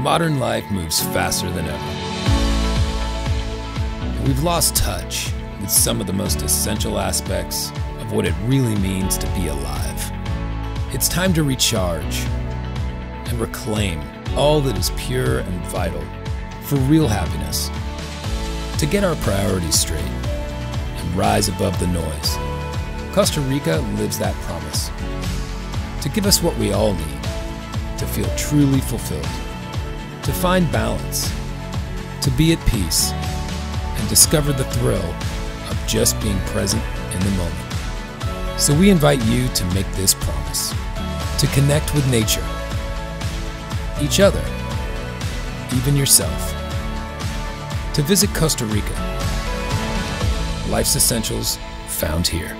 Modern life moves faster than ever. We've lost touch with some of the most essential aspects of what it really means to be alive. It's time to recharge and reclaim all that is pure and vital for real happiness. To get our priorities straight and rise above the noise, Costa Rica lives that promise. To give us what we all need to feel truly fulfilled, to find balance, to be at peace, and discover the thrill of just being present in the moment. So we invite you to make this promise to connect with nature, each other, even yourself, to visit Costa Rica. Life's essentials found here.